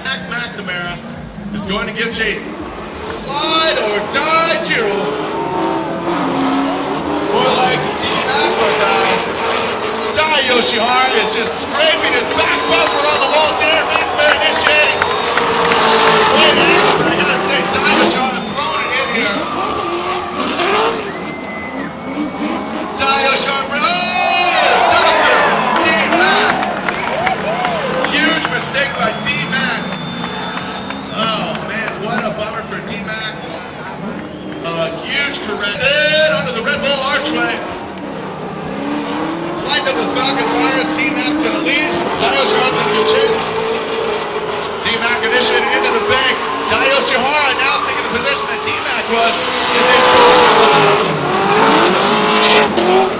Zach McNamara is going to give chase. Slide or die, Giro. More like D-Mac or die. Dai Yoshihara is just scraping his back bumper Up Falcon. D-Mac's gonna lead. Dai Yoshihara's gonna go chase. D-Mac initiated into the bank. Dai Yoshihara now taking the position that D-Mac was. And they force him out.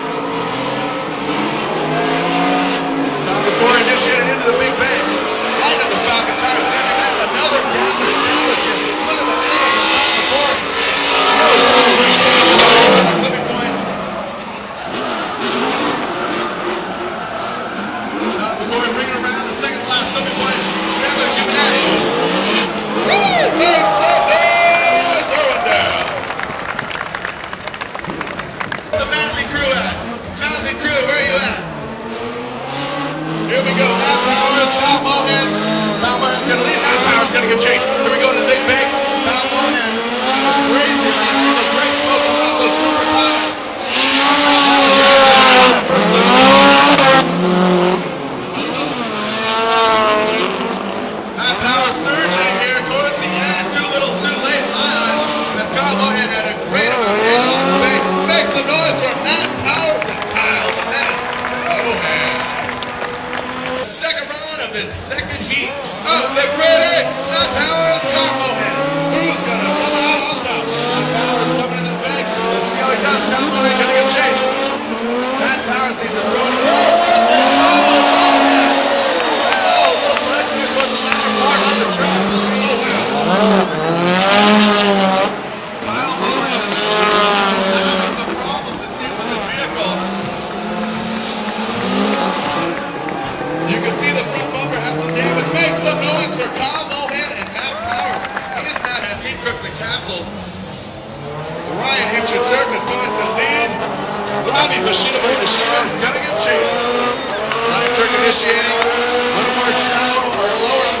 McCoy initiated into the big bang. Bumper has some damage. Make some noise for Kyle and Matt Powers. He is Matt at Team and Castles. Ryan Tuerck is going to lead. Robbie Machida Machida is going to get chased. Ryan Tuerck initiating. Little more shallow or lower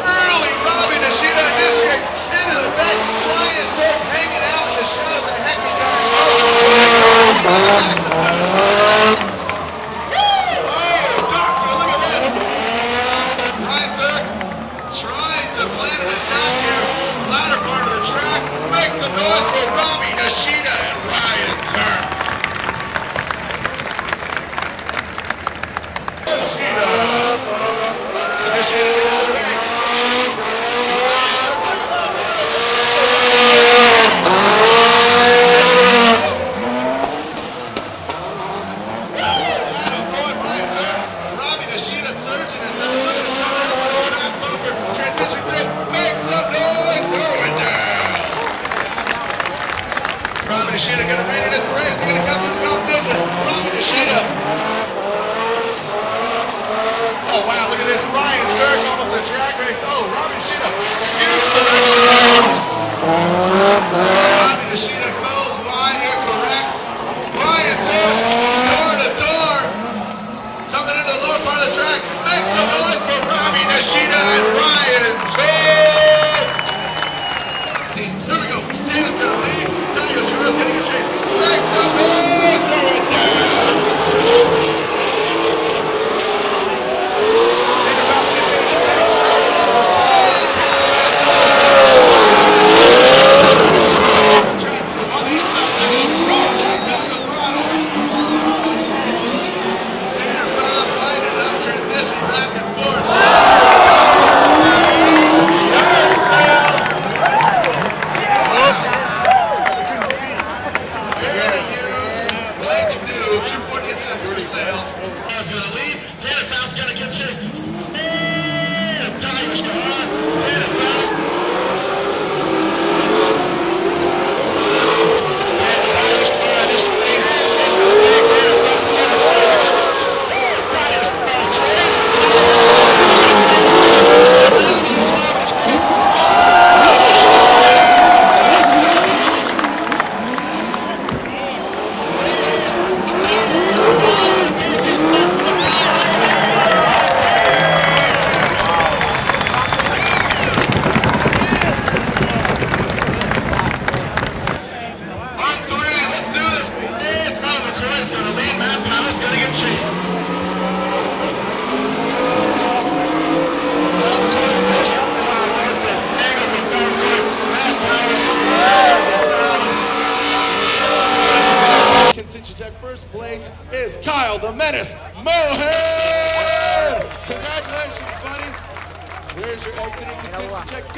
Tuerck hanging out. In the shadow of the heck of Yoshida going to rein in his brains. They're going to come to the competition. Robin Yoshida. Oh, wow, look at this. Ryan Tuerck, almost a drag race. Oh, Robin Yoshida pushing back and forth. Yard scale. Wow. Going to New, for sale. first place is Kyle the Menace Mohan! Congratulations, buddy. There's your exiting contingency check.